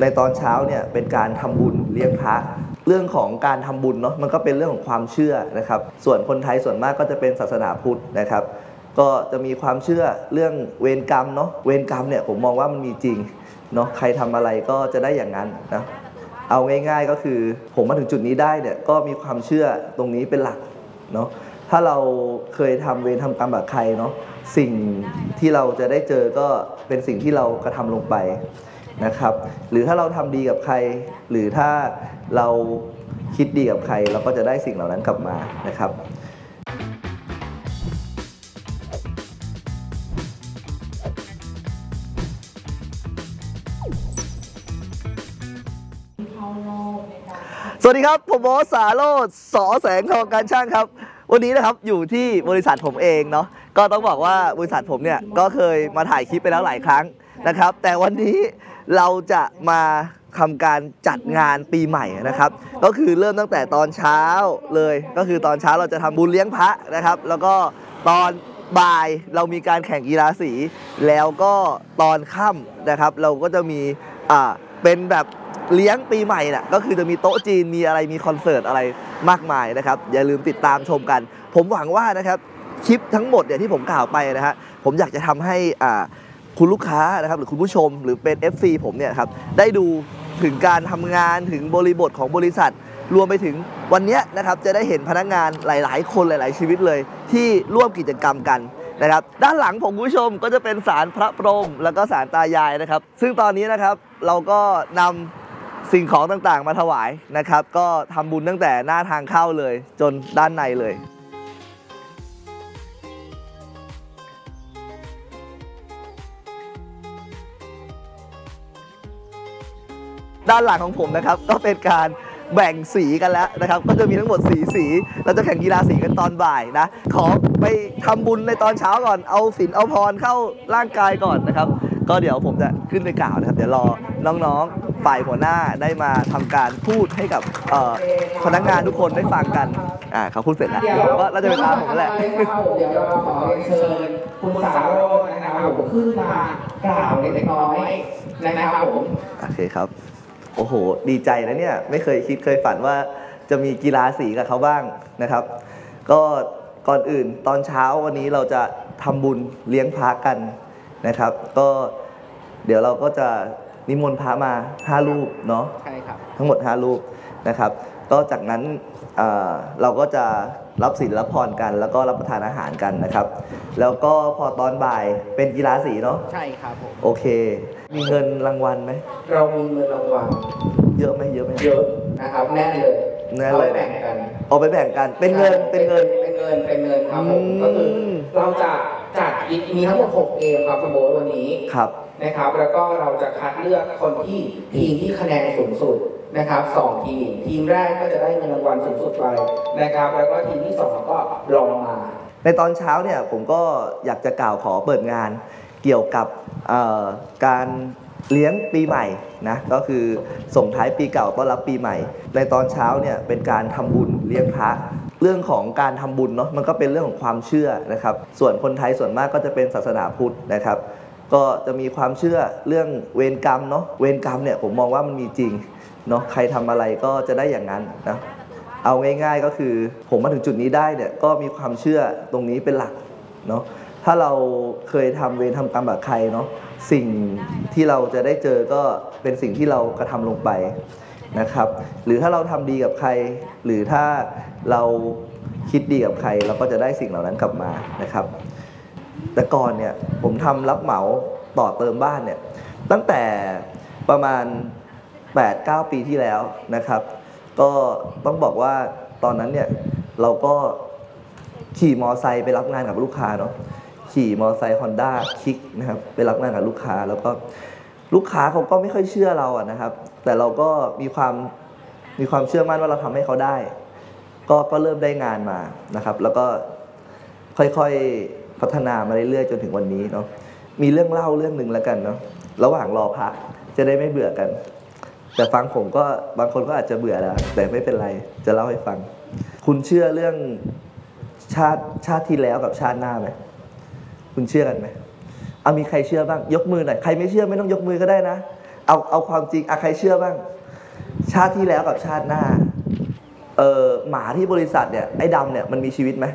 ในตอนเช้าเนี่ยเป็นการทำบุญเลี้ยงพระเรื่องของการทำบุญเนาะมันก็เป็นเรื่องของความเชื่อนะครับ ส่วนคนไทยส่วนมากก็จะเป็นศาสนาพุทธนะครับ ก็จะมีความเชื่อเรื่องเวรกรรมเนาะเวรกรรมเนี่ยผมมองว่ามันมีจริงเนาะใครทำอะไรก็จะได้อย่างนั้นนะเอาง่ายๆก็คือผมมาถึงจุดนี้ได้เนี่ยก็มีความเชื่อตรงนี้เป็นหลักเนาะถ้าเราเคยทำเวรทำกรรมกับใครเนาะสิ่งที่เราจะได้เจอก็เป็นสิ่งที่เรากระทำลงไป นะครับ หรือถ้าเราทำดีกับใคร หรือถ้าเราคิดดีกับใคร เราก็จะได้สิ่งเหล่านั้นกลับมานะครับสวัสดีครับ ผมบอสสาโรดสอแสงทองการช่างครับ วันนี้นะครับอยู่ที่บริษัทผมเองเนาะก็ต้องบอกว่าบริษัทผมเนี่ยก็เคยมาถ่ายคลิปไปแล้วหลายครั้ง นะครับ แต่วันนี้เราจะมาทำการจัดงานปีใหม่นะครับ ก็คือเริ่มตั้งแต่ตอนเช้าเลย ก็คือตอนเช้าเราจะทำบุญเลี้ยงพระนะครับ แล้วก็ตอนบ่ายเรามีการแข่งกีฬาสี แล้วก็ตอนค่ำนะครับ เราก็จะมีอ่าเป็นแบบเลี้ยงปีใหม่น่ะก็คือจะมีโต๊ะจีนมีอะไรมีคอนเสิร์ตอะไรมากมายนะครับ อย่าลืมติดตามชมกัน ผมหวังว่านะครับคลิปทั้งหมดเนี่ยที่ผมกล่าวไปนะฮะผมอยากจะทำให้อ่า คุณลูกค้านะครับหรือคุณผู้ชมหรือเป็น FC ผมเนี่ยครับได้ดูถึงการทำงานถึงบริบทของบริษัท รวมไปถึงวันเนี้ยนะครับจะได้เห็นพนักงานหลาย ๆ คนหลาย ๆ ชีวิตเลย ที่ร่วมกิจกรรมกันนะครับด้านหลังผมคุณผู้ชมก็จะเป็นสารพระพรหมแล้วก็สารตายายนะครับ ซึ่งตอนนี้นะครับเราก็นำสิ่งของต่างๆ มาถวายนะครับ ก็ทำบุญตั้งแต่หน้าทางเข้าเลย จนด้านในเลย ด้านหลังของผมนะครับก็เป็นการแบ่งสีกันแล้วนะครับ ก็จะมีทั้งหมดสีสี เราจะแข่งกีฬาสีกันตอนบ่ายนะ ขอไปทำบุญในตอนเช้าก่อน เอาศีลเอาพรเข้าร่างกายก่อนนะครับ ก็เดี๋ยวผมจะขึ้นไปกล่าวนะครับ เดี๋ยวรอน้องๆฝ่ายหัวหน้าได้มาทำการพูดให้กับเอ่อพนักงานทุกคนได้ฟังกัน อ่าเขาพูดเสร็จแล้วก็เราจะไปตามผมนั่นแหละ เดี๋ยวเราขอเรียนเชิญคุณสาวโรจน์นะครับผมขึ้นมากล่าวเล็กน้อยนะครับผม โอเคครับ โอ้โห ดีใจนะเนี่ย ไม่เคยคิดเคยฝันว่าจะมีกีฬาสีกับเขาบ้างนะครับ ก็ก่อนอื่นตอนเช้าวันนี้เราจะทำบุญเลี้ยงพระกันนะครับ ก็เดี๋ยวเราก็จะนิมนต์พระมา 5 รูปเนาะใช่ครับ ทั้งหมด 5 รูปนะครับ ก็จากนั้นเอ่อเราก็จะรับศีลรับพรกัน แล้วก็รับประทานอาหารกันนะครับ แล้วก็พอตอนบ่ายเป็นกีฬาสีเนาะใช่ครับผมโอเค มีเงินรางวัลไหมเรามีเงินรางวัลเยอะไหมเยอะไหมเยอะนะครับแน่นเลยแน่นเลยอาไปแบ่งกันเอาไปแบ่งกันเป็นเงินเป็นเงินเป็นเงินเป็นเงินครับผมอืมก็คือเราจะจัดอีกมีทั้งหมด6เกมครับคุณโบทวันนี้ครับนะครับ แล้วก็เราจะคัดเลือกคนที่ทีมที่คะแนนสูงสุด นะครับสองทีม ทีมแรกก็จะได้เงินรางวัลสูงสุดไปนะครับ แล้วก็ทีมที่สองก็รองมา ในตอนเช้าเนี่ยผมก็อยากจะกล่าวขอเปิดงานเกี่ยวกับการเลี้ยงปีใหม่นะก็คือส่งท้ายปีเก่าต้อนรับปีใหม่ ในตอนเช้าเนี่ยเป็นการทำบุญเลี้ยงพระเรื่องของการทำบุญเนาะมันก็เป็นเรื่องของความเชื่อนะครับ ส่วนคนไทยส่วนมากก็จะเป็นศาสนาพุทธนะครับ ก็จะมีความเชื่อเรื่องเวรกรรมเนาะเวรกรรมเนี่ยผมมองว่ามันมีจริงเนาะใครทำอะไรก็จะได้อย่างนั้นนะเอาง่ายๆก็คือผมมาถึงจุดนี้ได้เนี่ยก็มีความเชื่อตรงนี้เป็นหลักเนาะถ้าเราเคยทำเวรทำกรรมกับใครเนาะสิ่งที่เราจะได้เจอก็เป็นสิ่งที่เรากระทำลงไปนะครับหรือถ้าเราทำดีกับใคร หรือถ้าเราคิดดีกับใครเราก็จะได้สิ่งเหล่านั้นกลับมานะครับ แต่ก่อนเนี่ยผมทำรับเหมาต่อเติมบ้านเนี่ยตั้งแต่ประมาณ 8-9 ปีที่แล้วนะครับ ก็ต้องบอกว่าตอนนั้นเนี่ยเราก็ขี่มอไซค์ไปรับงานกับลูกค้าเนาะขี่มอไซค์ฮอนด้าคิกนะครับไปรับงานกับลูกค้า แล้วก็ลูกค้าเขาก็ไม่ค่อยเชื่อเราอะนะครับ แต่เราก็มีความมีความเชื่อมั่นว่าเราทำให้เขาได้ ก็ก็เริ่มได้งานมานะครับ แล้วก็ค่อยๆ พัฒนามาเรื่อยๆจนถึงวันนี้เนาะมีเรื่องเล่าเรื่องหนึ่งแล้วกันเนาะระหว่างรอพระจะได้ไม่เบื่อกัน แต่ฟังผมก็บางคนก็อาจจะเบื่อแล้วแต่ไม่เป็นไรจะเล่าให้ฟัง คุณเชื่อเรื่องชาติชาติที่แล้วกับชาติหน้าไหมคุณเชื่อกันไหมเอามีใครเชื่อบ้าง ยกมือหน่อยใครไม่เชื่อไม่ต้องยกมือก็ได้นะเอาเอาความจริงอะใครเชื่อบ้าง ชาติที่แล้วกับชาติหน้าเออหมาที่บริษัทเนี่ยไอ้ดำเนี่ยมันมีชีวิตไหม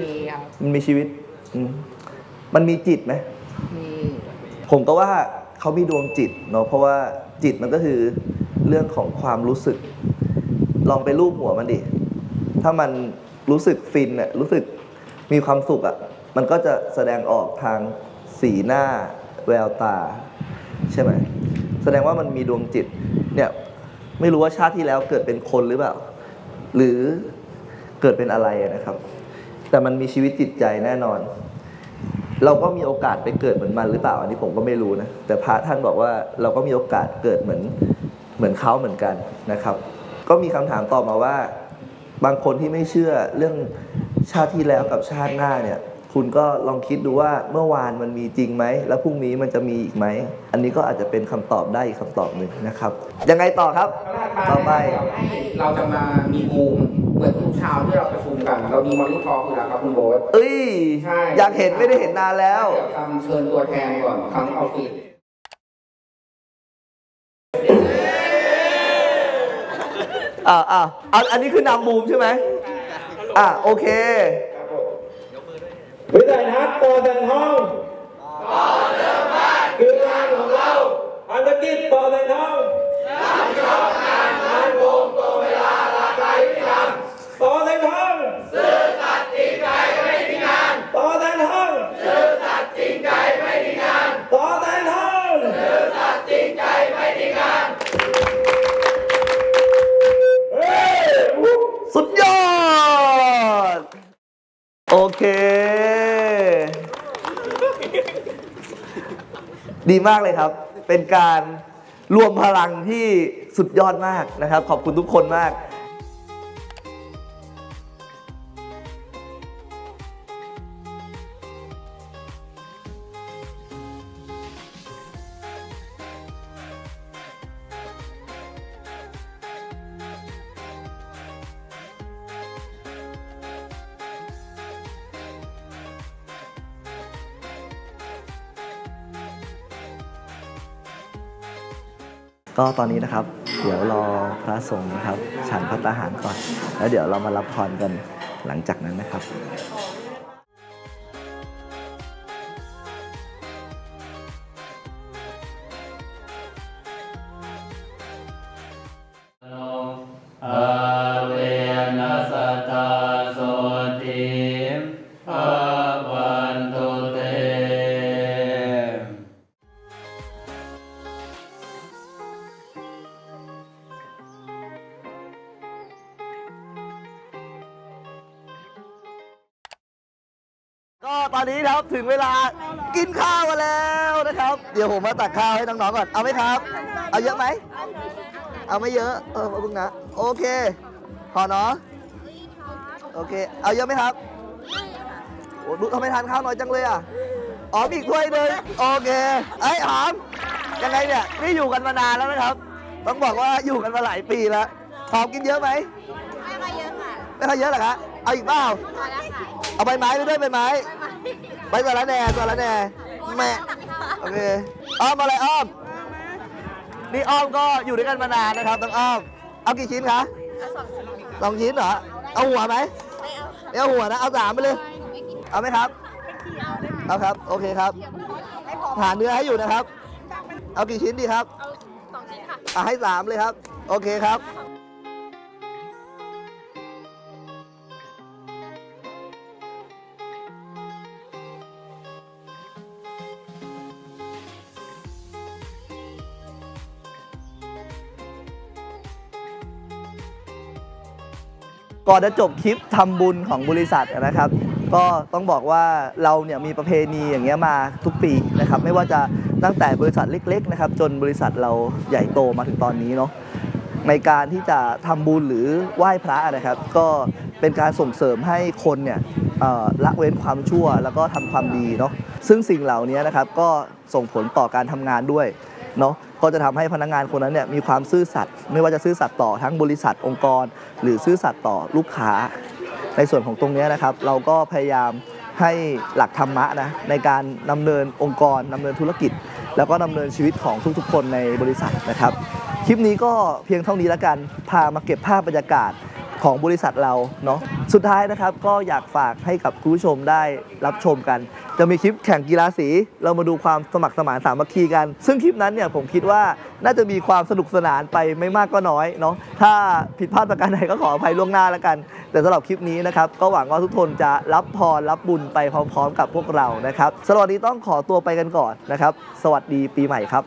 มีครับมันมีชีวิตอื มันมีจิตไหมมีผมก็ว่าเขามีดวงจิตเนาะเพราะว่าจิตมันก็คือเรื่องของความรู้สึก ลองไปรูปหัวมันดิถ้ามันรู้สึกฟินเนี่ยรู้สึกมีความสุขอะ่ะมันก็จะแสดงออกทางสีหน้าแววตา ใช่ไหมแสดงว่ามันมีดวงจิตเนี่ยไม่รู้ว่าชาติที่แล้วเกิดเป็นคนหรือเปล่า หรือเกิดเป็นอะไรนะครับ แต่มันมีชีวิตจิตใจแน่นอน เราก็มีโอกาสไปเกิดเหมือนมันหรือเปล่าอันนี้ผมก็ไม่รู้นะแต่พระท่านบอกว่าเราก็มีโอกาสเกิดเหมือนเหมือนเขาเหมือนกันนะครับ ก็มีคำถามต่อมาว่า บางคนที่ไม่เชื่อเรื่องชาติที่แล้วกับชาติหน้าเนี่ย คุณก็ลองคิดดูว่าเมื่อวานมันมีจริงไหม แล้วพรุ่งนี้มันจะมีอีกไหม อันนี้ก็อาจจะเป็นคำตอบได้อีกคำตอบหนึ่งนะครับ ยังไงต่อครับ ต่อไป เราจะมามีบูมเหมือนทุกเช้าที่เราประชุมกัน เรามีมอนิทอร์คือแล้วครับคุณโบ๊ทเอ้ยใช่อยากเห็นไม่ได้เห็นนานแล้วเดี๋ยวทำเชิญตัวแทนก่อนทั้งออฟฟิศอ่าอ่าอันอันนี้คือนำบูมใช่ไหมอ่าโอเค วิสัยทั ดีมากเลยครับ เป็นการรวมพลังที่สุดยอดมากนะครับ ขอบคุณทุกคนมาก ก็ตอนนี้นะครับ เดี๋ยวรอพระสงฆ์นะครับ ฉันพระตาหารก่อน แล้วเดี๋ยวเรามารับพรกันหลังจากนั้นนะครับ ก็ตอนนี้นะครับถึงเวลากินข้าวมาแล้วนะครับ เดี๋ยวผมมาตักข้าวให้น้องๆก่อนเอาไหมครับ เอาเยอะไหมเอาไม่เยอะเออเอาเพิ่งนะโอเคพอเนาะโอเค เอาเยอะไหมครับโอ้ดูทำไมทานข้าวน้อยจังเลยอะอ๋อมีอีกถ้วยหนึ่งโอเคไอ้ยหอมยังไงเนี่ยนี่อยู่กันมานานแล้วนะครับ ต้องบอกว่าอยู่กันมาหลายปีแล้วหอมกินเยอะไหมไม่มาเยอะค่ะไม่ค่อยเยอะหรอคะเอาอีกเปล่าพอแล้วค่ะ เอาใบไม้ไปด้วยใบไม้ไม่มาใบสาระแหน่สาระแหน่แม่โอเคอ้อมอะไรอ้อม นี่อ้อมก็อยู่ด้วยกันมานานนะครับต้องอ้อม เอากี่ชิ้นคะเอาสองชิ้นค่ะสองชิ้นเหรอ เอาหัวไหมไม่เอาค่ะไม่เอาหัวนะ เอาสามไปเลยไม่กินเอาไหมครับ เอาครับ โอเคครับไม่พอหาเนื้อให้อยู่นะครับ เอากี่ชิ้นดีครับ เอาสองชิ้นค่ะอะให้สามเลยครับ โอเคครับ ก่อนจะจบคลิปทำบุญของบริษัทนะครับ ก็ต้องบอกว่าเราเนี่ยมีประเพณีอย่างเงี้ยมาทุกปีนะครับ ไม่ว่าจะตั้งแต่บริษัทเล็ก ๆ นะครับ จนบริษัทเราใหญ่โตมาถึงตอนนี้เนาะในการที่จะทำบุญหรือไหว้พระนะครับ ก็เป็นการส่งเสริมให้คนเนี่ยละเว้นความชั่วแล้วก็ทำความดีเนาะซึ่งสิ่งเหล่านี้นะครับก็ส่งผลต่อการทำงานด้วยเนาะ ก็จะทำให้พนักงานคนนั้นเนี่ยมีความซื่อสัตย์ไม่ว่าจะซื่อสัตย์ต่อทั้งบริษัทองค์กร หรือซื่อสัตย์ต่อลูกค้า ในส่วนของตรงนี้นะครับ เราก็พยายามให้หลักธรรมะนะในการดำเนินองค์กรดำเนินธุรกิจ แล้วก็ดำเนินชีวิตของทุกๆ คนในบริษัทนะครับ คลิปนี้ก็เพียงเท่านี้แล้วกันพามาเก็บภาพบรรยากาศ ของบริษัทเราเนาะสุดท้ายนะครับก็อยากฝากให้กับคุณผู้ชมได้รับชมกัน จะมีคลิปแข่งกีฬาสี เรามาดูความสมัครสมานสามัคคีกัน ซึ่งคลิปนั้นเนี่ยผมคิดว่าน่าจะมีความสนุกสนานไปไม่มากก็น้อยเนาะถ้าผิดพลาดประการใดก็ขออภัยล่วงหน้าแล้วกัน แต่สำหรับคลิปนี้นะครับก็หวังว่าทุกคนจะรับพรรับบุญไปพร้อม ๆ กับพวกเรานะครับสำหรับวันนี้ต้องขอตัวไปกันก่อนนะครับ สวัสดีปีใหม่ครับ